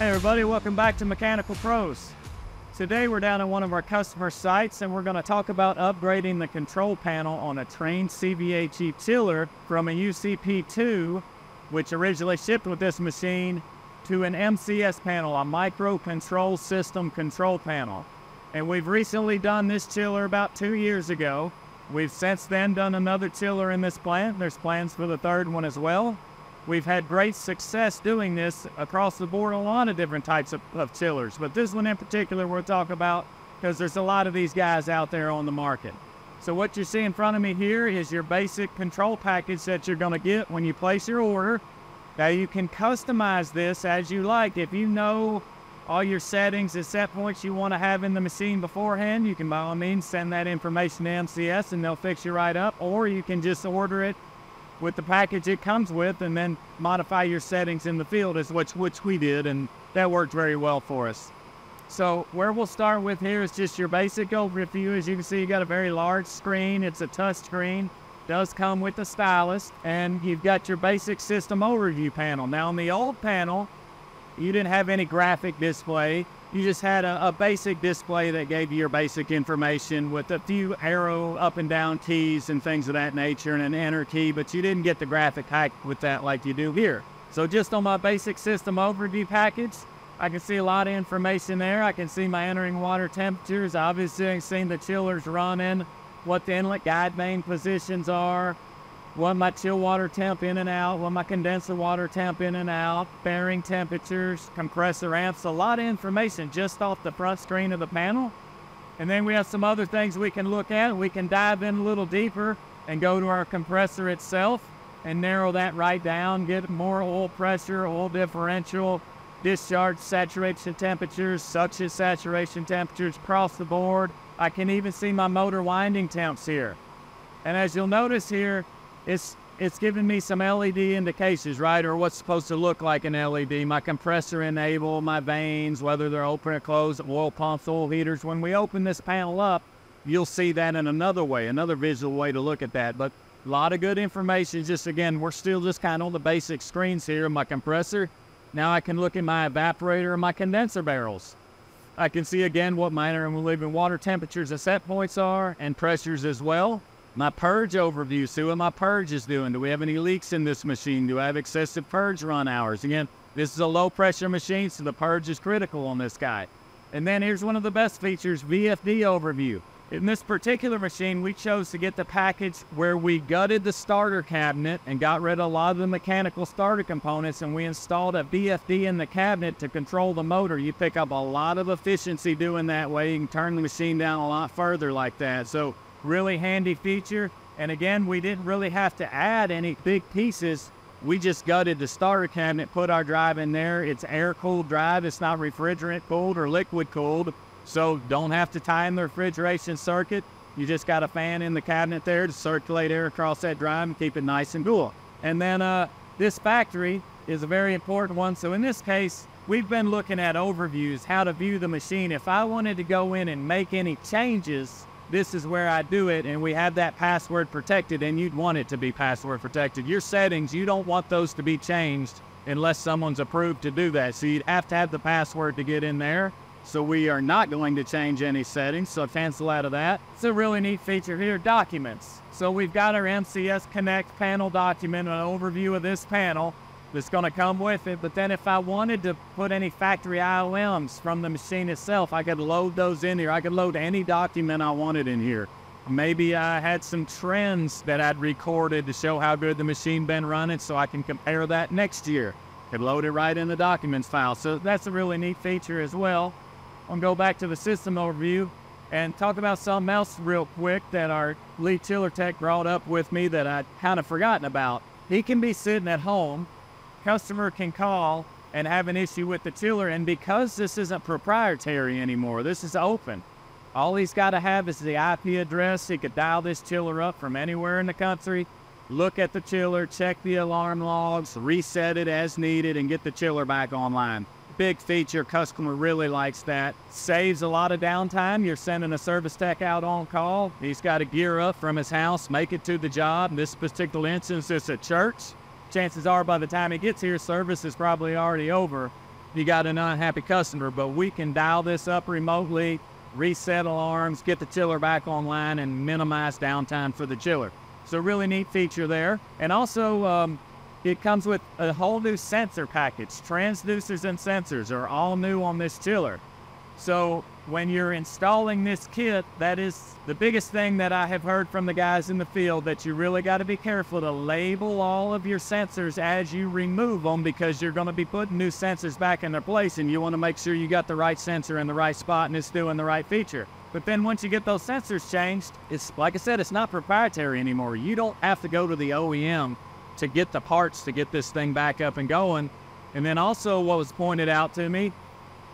Hey everybody, welcome back to Mechanical Pros. Today we're down at one of our customer sites and we're going to talk about upgrading the control panel on a Trane CVHE chiller from a UCP2, which originally shipped with this machine, to an MCS panel, a micro control system control panel. And we've recently done this chiller about two years ago. We've since then done another chiller in this plant. There's plans for the third one as well. We've had great success doing this across the board, a lot of different types of, of but this one in particular we'll talk about because there's a lot of these guys out there on the market. So what you see in front of me here is your basic control package that you're going to get when you place your order. Now you can customize this as you like. If you know all your settings and set points you want to have in the machine beforehand, you can by all means send that information to MCS and they'll fix you right up, or you can just order it with the package it comes with and then modify your settings in the field is which, which we did and that worked very well for us. So where we'll start with here is just your basic overview. As you can see, you got a very large screen. It's a touch screen. Does come with a stylus and you've got your basic system overview panel. Now on the old panel, you didn't have any graphic display. You just had a, a, basic display that gave you your basic information with a few arrow up and down keys and things of that nature and an enter key, but you didn't get the graphic hack with that like you do here. So just on my basic system overview package, I can see a lot of information there. I can see my entering water temperatures. Obviously, seen the chillers running, what the inlet guide vane positions are, what my chill water temp in and out, what my condenser water temp in and out, bearing temperatures, compressor amps, a lot of information just off the front screen of the panel. And then we have some other things we can look at. We can dive in a little deeper and go to our compressor itself and narrow that right down, get more oil pressure, oil differential, discharge saturation temperatures, suction saturation temperatures across the board. I can even see my motor winding temps here. And as you'll notice here, it's it's giving me some LED indications, right, or what's supposed to look like an LED. My compressor enable, my vanes, whether they're open or closed, oil pumps, oil heaters. When we open this panel up, you'll see that in another way, another visual way to look at that. But a lot of good information. Just again, we're still just kind of on the basic screens here. My compressor. Now I can look at my evaporator and my condenser barrels. I can see again what my and leaving water temperatures and set points are and pressures as well. My purge overview, see what my purge is doing. Do we have any leaks in this machine? Do I have excessive purge run hours? Again, this is a low pressure machine, so the purge is critical on this guy. And then here's one of the best features, VFD overview. In this particular machine, we chose to get the package where we gutted the starter cabinet and got rid of a lot of the mechanical starter components and we installed a VFD in the cabinet to control the motor. You pick up a lot of efficiency doing that way. You can turn the machine down a lot further like that. So really handy feature. And again, we didn't really have to add any big pieces. We just gutted the starter cabinet, put our drive in there. It's air cooled drive. It's not refrigerant cooled or liquid cooled. So don't have to tie in the refrigeration circuit. You just got a fan in the cabinet there to circulate air across that drive and keep it nice and cool. And then uh, this factory is a very important one. So in this case, we've been looking at overviews, how to view the machine. If I wanted to go in and make any changes this is where I do it, and we have that password protected, and you'd want it to be password protected. Your settings, you don't want those to be changed unless someone's approved to do that. So you'd have to have the password to get in there. So we are not going to change any settings, so cancel out of that. It's a really neat feature here, documents. So we've got our MCS Connect panel document, an overview of this panel that's going to come with it. But then if I wanted to put any factory IOMs from the machine itself, I could load those in here. I could load any document I wanted in here. Maybe I had some trends that I'd recorded to show how good the machine been running so I can compare that next year. Could load it right in the documents file. So that's a really neat feature as well. I'll go back to the system overview and talk about something else real quick that our lead chiller tech brought up with me that I'd kind of forgotten about. He can be sitting at home customer can call and have an issue with the chiller. And because this isn't proprietary anymore, this is open. All he's got to have is the IP address. He could dial this chiller up from anywhere in the country, look at the chiller, check the alarm logs, reset it as needed, and get the chiller back online. Big feature, customer really likes that. Saves a lot of downtime. You're sending a service tech out on call. He's got to gear up from his house, make it to the job. In this particular instance, it's a church chances are by the time he gets here, service is probably already over. you got an unhappy customer, but we can dial this up remotely, reset alarms, get the chiller back online, and minimize downtime for the chiller. So really neat feature there. And also, um, it comes with a whole new sensor package. Transducers and sensors are all new on this chiller. So when you're installing this kit, that is the biggest thing that I have heard from the guys in the field that you really got to be careful to label all of your sensors as you remove them because you're going to be putting new sensors back in their place and you want to make sure you got the right sensor in the right spot and it's doing the right feature. But then once you get those sensors changed, it's like I said, it's not proprietary anymore. You don't have to go to the OEM to get the parts to get this thing back up and going. And then also what was pointed out to me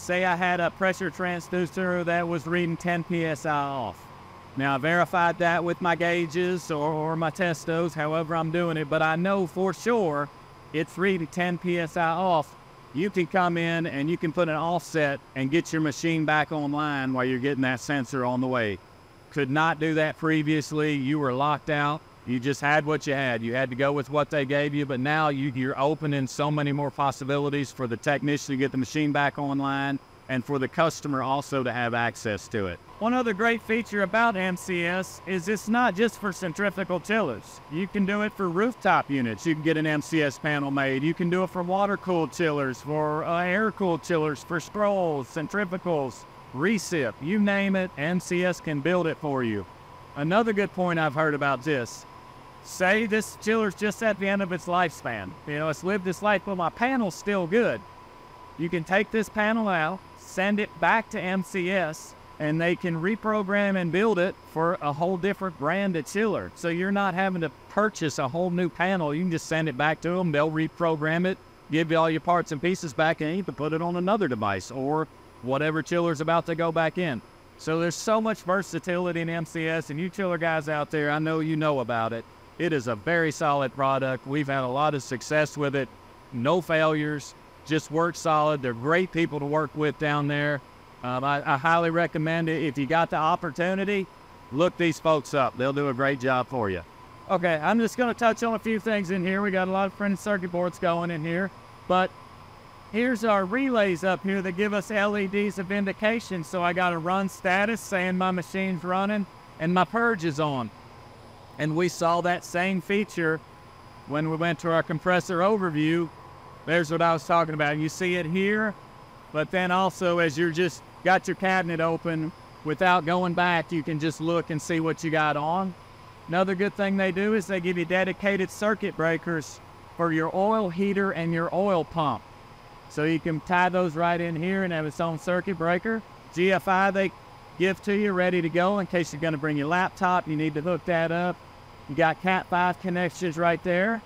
say I had a pressure transducer that was reading 10 psi off. Now I verified that with my gauges or, or my testos, however I'm doing it, but I know for sure it's reading 10 psi off. You can come in and you can put an offset and get your machine back online while you're getting that sensor on the way. Could not do that previously. You were locked out. You just had what you had. You had to go with what they gave you, but now you, you're opening so many more possibilities for the technician to get the machine back online and for the customer also to have access to it. One other great feature about MCS is it's not just for centrifugal chillers. You can do it for rooftop units. You can get an MCS panel made. You can do it for water-cooled chillers, for uh, air-cooled chillers, for scrolls, centrifugals, recip, you name it, MCS can build it for you. Another good point I've heard about this, say this chiller's just at the end of its lifespan. You know, it's lived its life, but my panel's still good. You can take this panel out, send it back to MCS, and they can reprogram and build it for a whole different brand of chiller. So you're not having to purchase a whole new panel. You can just send it back to them. They'll reprogram it, give you all your parts and pieces back, and you can put it on another device or whatever chiller's about to go back in. So there's so much versatility in MCS, and you chiller guys out there, I know you know about it. It is a very solid product. We've had a lot of success with it. No failures just work solid. They're great people to work with down there. Um, I, I, highly recommend it. If you got the opportunity, look these folks up. They'll do a great job for you. Okay, I'm just going to touch on a few things in here. We got a lot of printed circuit boards going in here, but here's our relays up here that give us LEDs of indication. So I got a run status saying my machine's running and my purge is on. And we saw that same feature when we went to our compressor overview there's what I was talking about. You see it here, but then also as you're just got your cabinet open, without going back, you can just look and see what you got on. Another good thing they do is they give you dedicated circuit breakers for your oil heater and your oil pump. So you can tie those right in here and have its own circuit breaker. GFI they give to you ready to go in case you're going to bring your laptop. You need to hook that up. You got Cat 5 connections right there.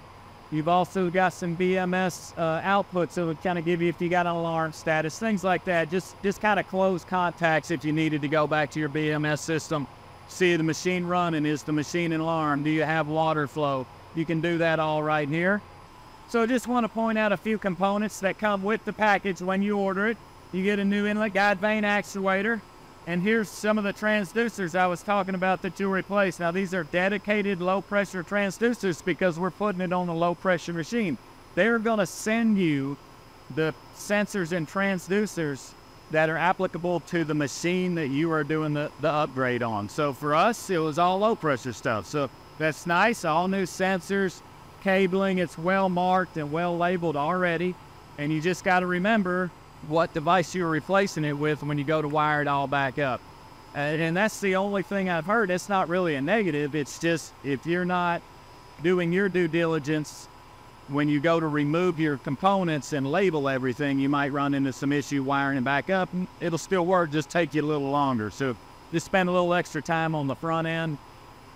You've also got some BMS uh, outputs that would kind of give you if you got an alarm status, things like that. Just just kind of close contacts if you needed to go back to your BMS system. See the machine running, is the machine in alarm? Do you have water flow? You can do that all right here. So I just want to point out a few components that come with the package when you order it. You get a new inlet guide vane actuator, and here's some of the transducers I was talking about that you'll replace. Now these are dedicated low pressure transducers because we're putting it on a low pressure machine. They're gonna send you the sensors and transducers that are applicable to the machine that you are doing the, the upgrade on. So for us, it was all low pressure stuff. So that's nice, all new sensors, cabling, it's well marked and well labeled already. And you just gotta remember what device you're replacing it with when you go to wire it all back up. And, and that's the only thing I've heard. It's not really a negative. It's just if you're not doing your due diligence when you go to remove your components and label everything, you might run into some issue wiring it back up. It'll still work, just take you a little longer. So just spend a little extra time on the front end,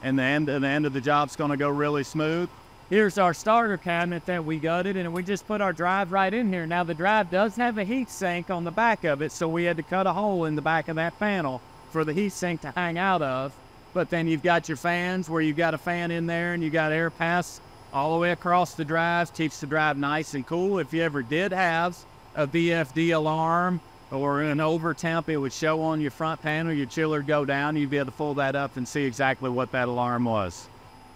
and the end, the end of the job's going to go really smooth. Here's our starter cabinet that we gutted and we just put our drive right in here. Now the drive does have a heat sink on the back of it, so we had to cut a hole in the back of that panel for the heat sink to hang out of. But then you've got your fans where you've got a fan in there and you got air pass all the way across the drive, keeps the drive nice and cool. If you ever did have a VFD alarm or an over temp, it would show on your front panel, your chiller go down, you'd be able to pull that up and see exactly what that alarm was.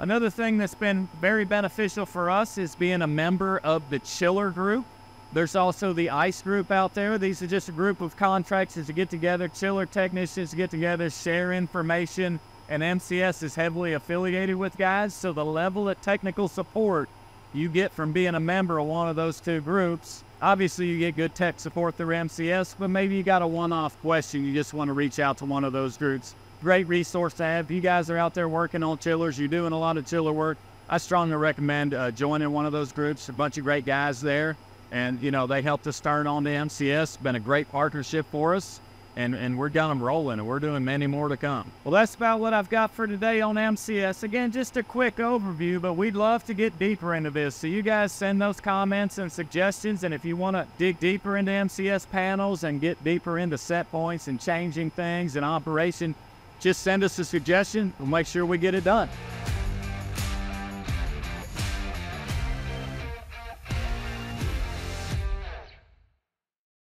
Another thing that's been very beneficial for us is being a member of the Chiller Group. There's also the ICE group out there. These are just a group of contractors to get together, chiller technicians to get together, share information, and MCS is heavily affiliated with guys. So the level of technical support you get from being a member of one of those two groups, obviously you get good tech support through MCS, but maybe you got a one-off question, you just want to reach out to one of those groups. Great resource to have. If you guys are out there working on chillers, you're doing a lot of chiller work, I strongly recommend uh, joining one of those groups. A bunch of great guys there and, you know, they helped us turn on the MCS. Been a great partnership for us. And, and we're got them rolling and we're doing many more to come. Well, that's about what I've got for today on MCS. Again, just a quick overview, but we'd love to get deeper into this. So you guys send those comments and suggestions. And if you want to dig deeper into MCS panels and get deeper into set points and changing things and operation, just send us a suggestion. We'll make sure we get it done.